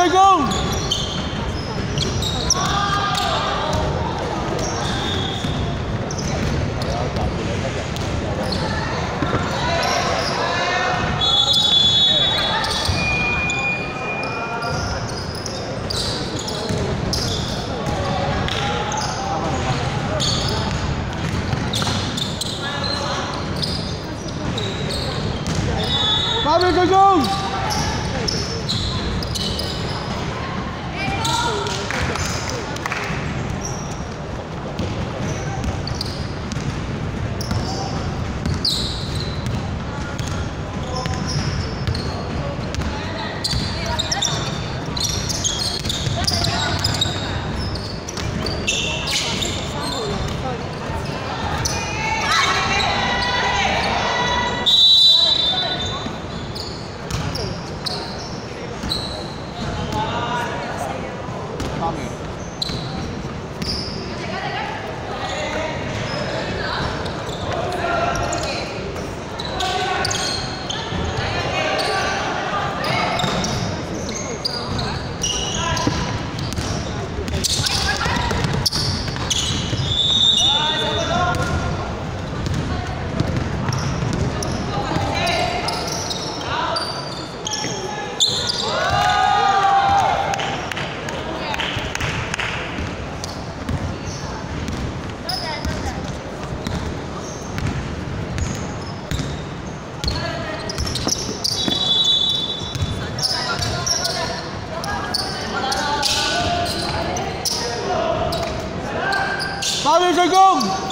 Diegão! Fábio, Diegão! Chơi.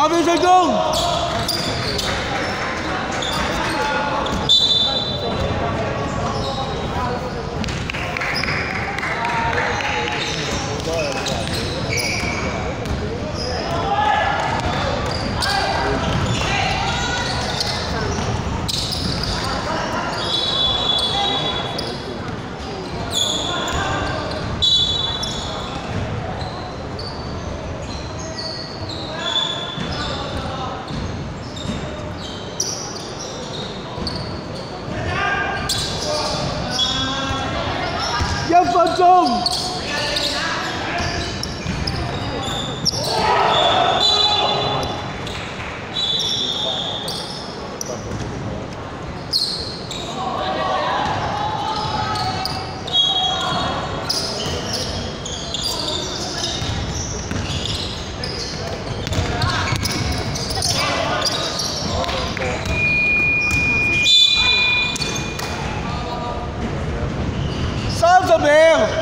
Fábio Jagão! không? trung mesmo.